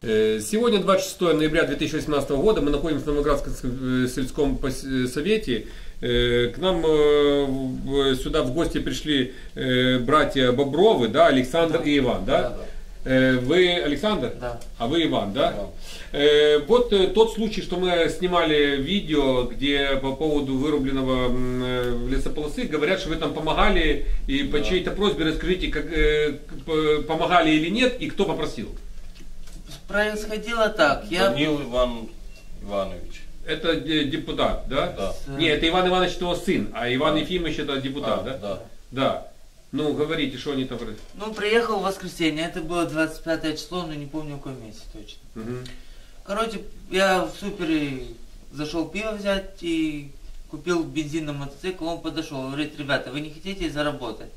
Э, Сегодня 26 ноября 2018 года, мы находимся в Новоградском э, сельском э, совете. К нам сюда в гости пришли братья Бобровы, да, Александр и Иван, да? Да, да. Вы Александр? Да. А вы Иван, да? Да. Вот тот случай, что мы снимали видео, где по поводу вырубленного лесополосы, говорят, что вы там помогали, и по Да. чьей-то просьбе расскажите, как, помогали или нет, и кто попросил. Происходило так. Я Данил Иван Иванович. Это э, депутат, да? Да. с- Не, это Иван Иванович его сын, а Иван Да. Ефимович это депутат, А, да? Да. Да. Ну, говорите, что они там... ну, приехал в воскресенье, это было 25 число, но не помню какой месяц точно. Мгм. Короче, я в супере зашел пиво взять и купил бензин на мотоцикл, он подошел, говорит, ребята, вы не хотите заработать?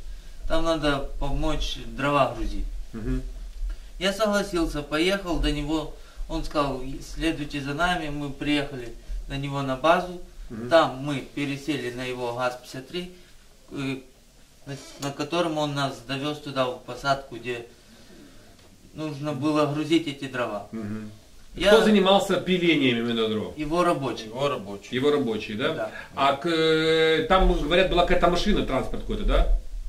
Там надо помочь дрова грузить. Мгм. Я согласился, поехал до него, он сказал, следуйте за нами, мы приехали до него на базу, Мгм. там мы пересели на его ГАЗ-53, э, на, на котором он нас довез туда в посадку, где нужно было грузить эти дрова. Мгм. Я Кто занимался пилением именно дров? его рабочий. Его рабочий. Его рабочие, да? Да. А к, э, там, говорят, была какая-то машина, транспорт какой-то, да?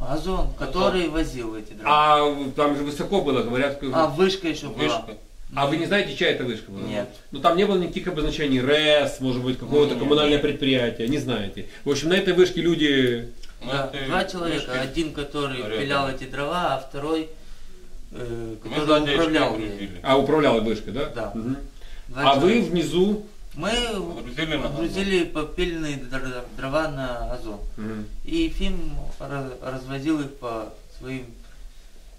Газон, который возил эти дрова. А там же высоко было, говорят. как- А, вышка еще была. Вышка. А вы не знаете, чья это вышка была? Нет. Ну там не было никаких обозначений РЭС, может быть, какого-то коммунального предприятия, не знаете. В общем, на этой вышке люди... Ну, Да, два человека. вышка. Один, который рядом. пилял эти дрова, а второй, э, который управлял ей. А, управляла вышкой, да? Да. Два А вы человека. внизу... Мы Грузили на грузили попиленные др- дрова на газон. Мгм. И Ефим ra- развозил их по своим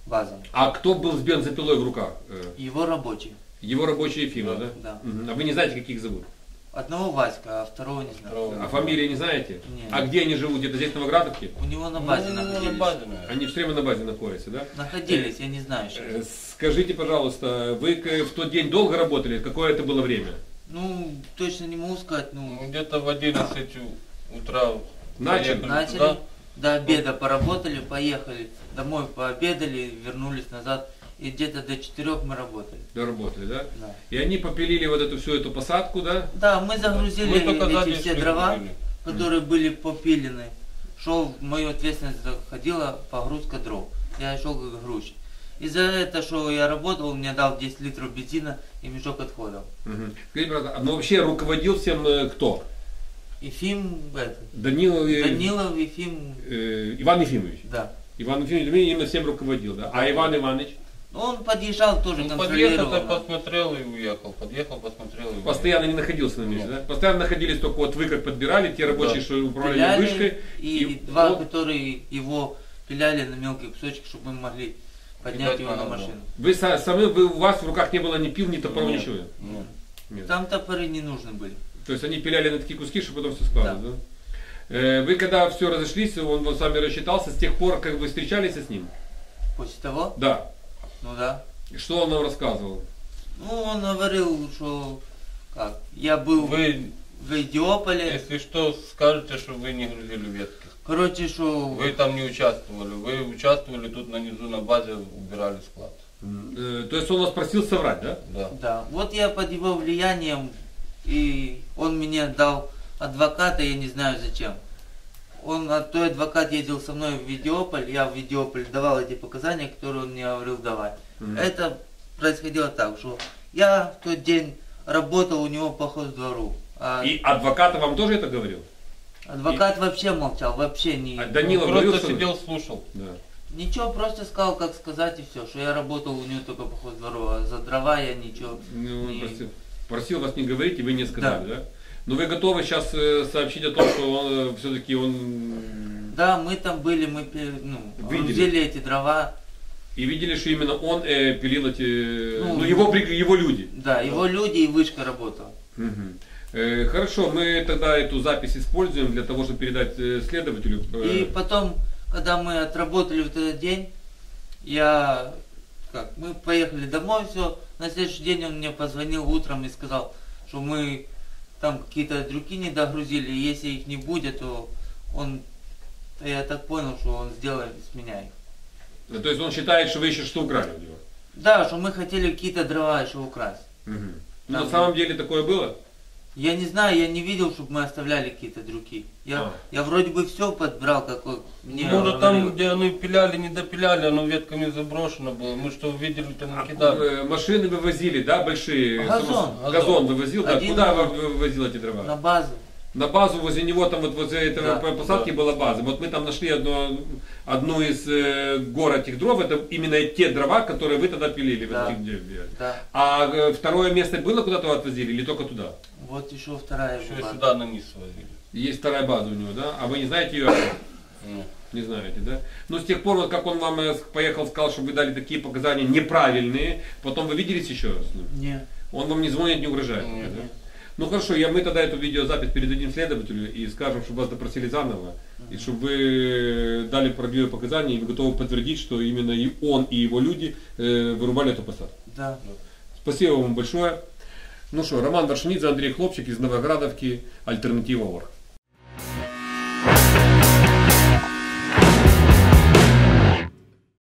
базам. А кто был с бензопилой в руках? Э, Его рабочий. Его рабочий Ефима, да? Да. Мгм. А вы не знаете, каких зовут? Одного Васька, а второго не знаю. Второго. А фамилии не знаете? Нет. А где они живут? Где-то здесь, в Новоградовке? У него на Ну, базе на находились. базе, наверное. Они все время на базе находятся, да? Находились, я не знаю сейчас. Э, Скажите, пожалуйста, вы в тот день долго работали? Какое это было время? Ну, точно не могу сказать, ну, Ну, где-то в 11 у- утра Начали? начали, туда. до обеда поработали, поехали, домой пообедали, вернулись назад, и где-то до четырех мы работали. Доработали, да? Да. И они попилили вот эту всю эту посадку, да? Да, мы загрузили Мы эти все шли, дрова, которые были попилены. Шел в мою ответственность заходила погрузка дров. Я шел как грузчик. Из-за этого, что я работал, мне дал 10 литров бензина и мешок отходов. А ну вообще руководил всем э, кто? Ефим, это, э, Данилов, Ефим, э, Иван Ефимович. да. Иван Ефимович именно всем руководил, да? А Иван Иванович? Ну, Он подъезжал тоже, Ну, подъехал, нас. посмотрел и уехал. Подъехал, посмотрел и уехал. Постоянно не находился на месте, Нет. да? Постоянно находились только вот вы как подбирали, те рабочие, Да. что управляли Пиляли, вышкой. и, два, вот которые его пиляли на мелкие кусочки, чтобы мы могли поднять его на газон. машину. Вы са- сами, вы, у вас в руках не было ни пил, ни топоров, Нет. ничего? Нет. Нет. Там топоры не нужны были. То есть они пиляли на такие куски, чтобы потом все складывать, да? Э, Вы когда все разошлись, он вот с вами рассчитался, с тех пор, как вы встречались с ним? После того, Да. ну да. И Что он нам рассказывал? Ну, он говорил, что как, я был Вы, в Идиополе. если что, скажете, что вы не грузили ветки. Короче, что Вы там не участвовали. Вы участвовали тут нанизу на базе, убирали склад. То есть он вас просил соврать, да? Да. да. Вот я под его влиянием, и он мне дал адвоката, я не знаю зачем. Он, а той адвокат ездил со мной в Видеополь, я в Видеополь давал эти показания, которые он мне говорил давать. Мгм. Это происходило так, что я в тот день работал у него по хоздвору. А И адвокат вам тоже это говорил? Адвокат вообще молчал, вообще не... А Он говорил, просто что... сидел, слушал. Да. Ничего, просто сказал, как сказать и все, что я работал у него только по хоздвору, а за дрова я ничего Ну, он не... просил, просил вас не говорить, и вы не сказали, да? Но вы готовы сейчас э, сообщить о том, что он все-таки он Да, мы там были, мы ну, Видели. грузили эти дрова. и видели, что именно он э, пилил эти, ну, Ну, его его люди. Да, его люди и вышка работала. Мгм. Э, Хорошо, мы тогда эту запись используем для того, чтобы передать э, следователю. Э, И потом, когда мы отработали вот этот день, я как, мы поехали домой, все. На следующий день он мне позвонил утром и сказал, что мы там какие-то други не догрузили, и если их не будет, то он, то я так понял, что он сделает с меня их. То есть он считает, что вы еще что украли у него. Да, что мы хотели какие-то дрова еще украсть. Мгм. Ну, на самом деле такое было? Я не знаю, я не видел, чтобы мы оставляли какие-то други. Я, А. я вроде бы все подбрал, как вот мне Может там, говорил. где они пиляли, не допиляли, оно ветками заброшено было. Мы что увидели, то накидали. Э, Машины вывозили, да, большие? Газон. Само- Газон вывозил, да. Куда газон. вы- вывозил эти дрова? на базу. На базу возле него, там вот возле этой Да. посадки была база. Вот мы там нашли одно, одну из э, гор этих дров, это именно те дрова, которые вы тогда пилили. Да. Вот. Да. А э, второе место было, куда-то отвозили или только туда? Вот еще вторая Еще база. сюда на низ свозили. Есть вторая база у него, да? А вы не знаете ее? Ну, Не знаете, да? Ну, с тех пор, вот как он вам э, поехал, сказал, что вы дали такие показания неправильные, потом вы виделись еще с ним? Не. Он вам не звонит, не угрожает? Нет. да? Ну хорошо, я, мы тогда эту видеозапись передадим следователю и скажем, чтобы вас допросили заново, и чтобы вы дали правдивые показания, и вы готовы подтвердить, что именно и он, и его люди э, вырубали эту посадку. Да. Спасибо вам большое. Ну что, Роман Варшинидзе, Андрей Хлопчик из Новоградовки, Альтернатива Орг.